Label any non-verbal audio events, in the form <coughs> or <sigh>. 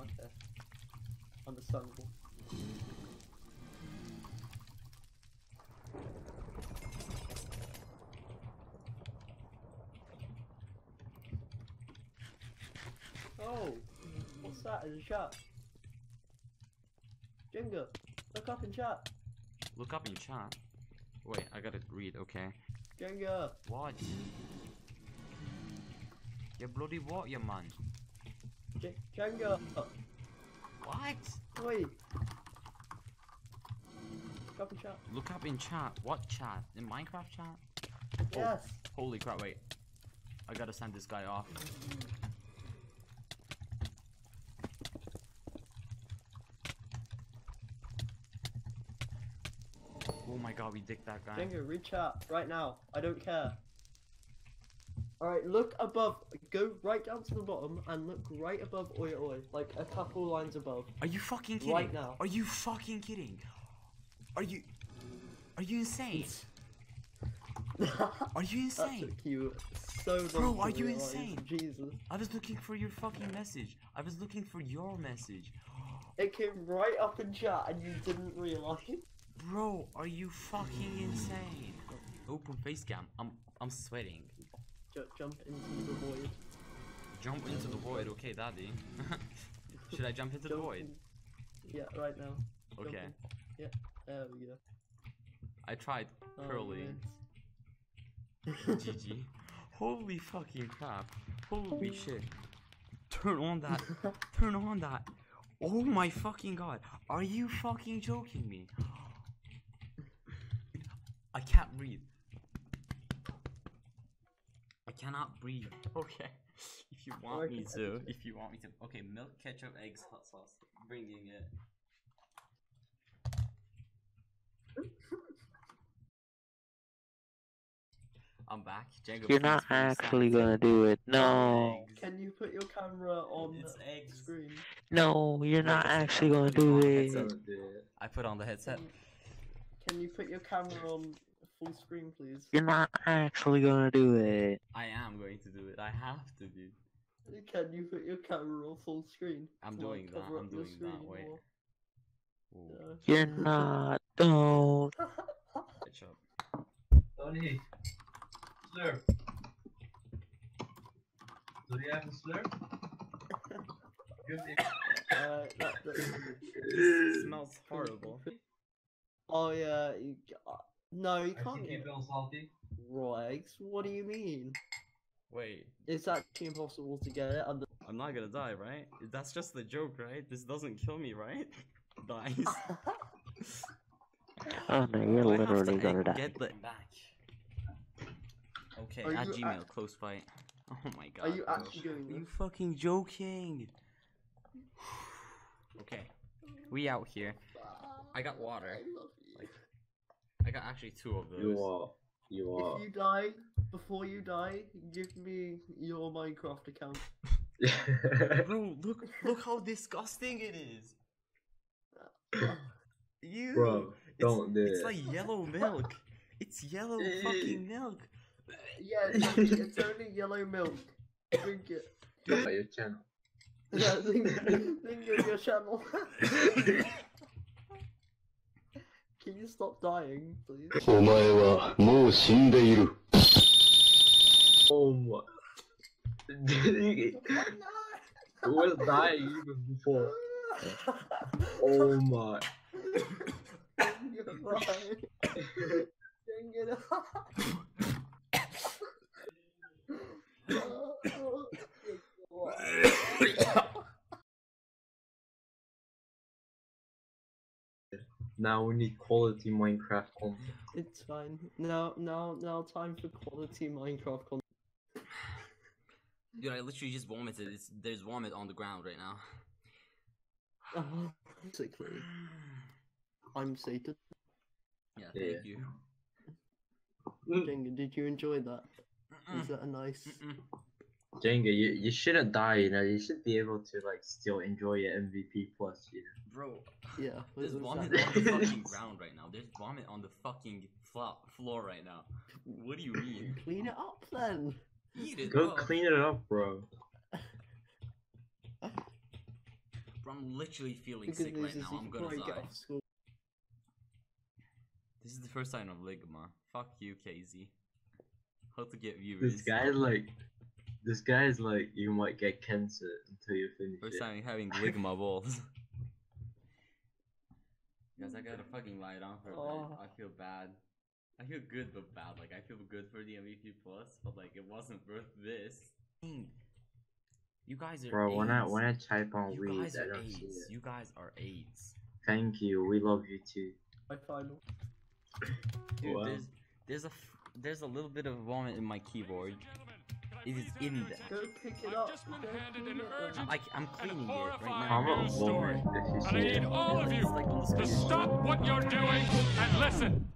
okay. Understandable. Oh! What's that in the chat? Jenga, look up in chat. Look up in chat? Wait, I gotta read, okay. Jenga! What? You bloody what, your man? J- Jenga. What? Wait. Look up in chat. Look up in chat. What chat? In Minecraft chat? Yes. Oh, holy crap, wait. I gotta send this guy off. Oh my god, we dicked that guy. Jenga, reach chat right now. I don't care. Alright, look above. Go right down to the bottom and look right above Oi Oi. Like a couple lines above. Are you fucking kidding? Right now. Are you fucking kidding? Are you Are you insane? <laughs> Are you That insane? took you so long. Bro, are you realise. insane? Jesus. I was looking for your fucking message. I was looking for your message. It came right up in chat and you didn't realise. Bro, are you fucking insane? Open face cam. I'm I'm sweating. Ju- jump into the void. Jump into the void, okay, daddy. <laughs> Should I jump into the void? in- Yeah, right now. Okay. Yeah, there we go. I tried Oh, curling. yes. <laughs> GG. Holy fucking crap. Holy shit. Turn on that. <laughs> Turn on that. Oh my fucking god. Are you fucking joking me? I can't breathe. I cannot breathe. <laughs> Okay. If you want me to, if you want me to. Okay, milk, ketchup, eggs, hot sauce. Bringing it. <laughs> I'm back. Jenga, You're not actually gonna do it. No. Can you put your camera on It's eggs. screen? No, you're not actually gonna do it. I put on the headset. Can you put your camera on full screen, please? You're not actually gonna do it. I am going to do it. I have to do. It. Can you put your camera on full screen? I'm to, doing that, I'm doing that, screen wait. or- Ooh, Yeah. You're not. Don't. <laughs> ketchup. Tony, slurp. Do you have a slurp? <laughs> Uh, that, that, This <laughs> smells horrible. oh yeah, you, no, you I can't think get you feel salty. raw eggs. What do you mean? Wait, It's actually impossible to get it under. I'm not gonna die, right? That's just the joke, right? This doesn't kill me, right? <laughs> Nice. <laughs> Oh no, you're Do I have to, literally gonna die. Get the back. Okay, Are at Gmail, act- close fight. <laughs> Oh my god. Are you bro. actually doing Are you fucking joking? <sighs> okay, we out here. I got water. I love you. Like, I got actually two of those. You are. You are. If you die before you die, give me your Minecraft account. <laughs> <laughs> Bro, look, look how disgusting it is. <coughs> You, Bro, don't do it. It's like yellow milk. It's yellow fucking <laughs> milk. Yeah, it's, it's only yellow milk. Drink it. By your channel. Yeah, think, think of your channel. Can you stop dying, please? お前はもう死んでいる。 Oh my. <laughs> Did he was dying even before. Oh my. <laughs> You're right. Dang it. <laughs> Now we need quality Minecraft content. it's fine. Now, now, now, time for quality Minecraft content. Dude, I literally just vomited. It's, there's vomit on the ground right now. <laughs> Basically, I'm Satan. Yeah, Yeah. thank you. Jenga, did you enjoy that? Mm-mm. Is that a nice? Mm-mm. Jenga, you, you shouldn't die, you know, you should be able to like still enjoy your MVP plus, you know. Bro, Yeah. <laughs> there's vomit on the fucking <laughs> ground right now. There's vomit on the fucking flo- floor right now. What do you mean? Clean it up then. Eat it, Go bro. clean it up, bro. Bro, I'm literally feeling The good sick right is now. I'm gonna die. This is the first sign of Ligma. Fuck you, KZ. How to get viewers. This guy's like This guy is like, you might get cancer until you finish First it. time having <laughs> ligma balls. Guys, I gotta fucking lie down for a Oh. I feel bad. I feel good but bad. Like I feel good for the MVP plus, but like it wasn't worth this. You guys are Bro, when I when I type on you weed, guys I don't see it. You guys are AIDS. Thank you. We love you too. My final. Dude, Wow. there's there's a f- there's a little bit of vomit in my keyboard. It is in there. Go pick it up. Go clean it, man. I, I'm cleaning it right How now. about story. vomit if And I need all of you It's like on the to stop what you're doing and listen.